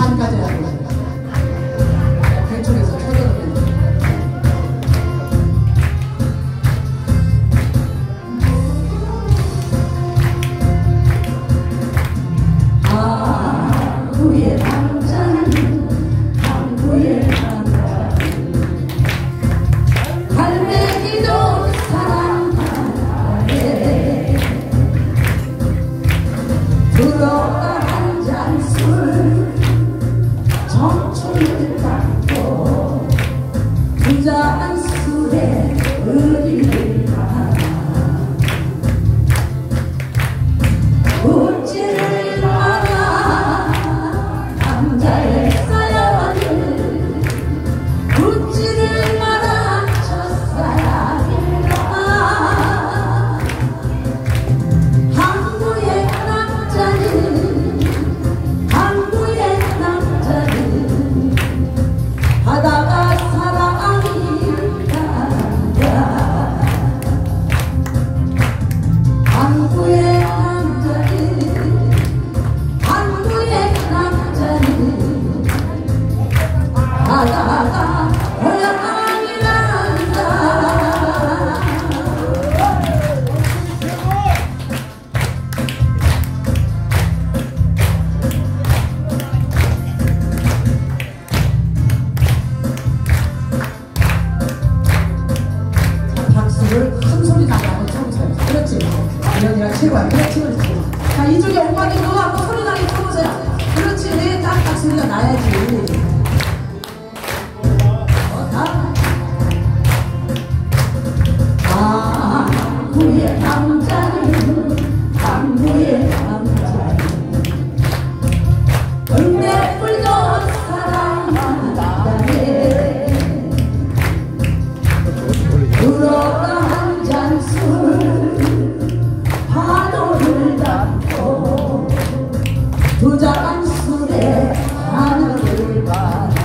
하고 간다. 자 이쪽에 오빠도 누워갖고 소리 나게 쳐보세요. 그렇지? 딱, 딱 소리가 나야지. 밤술에 하늘을 봐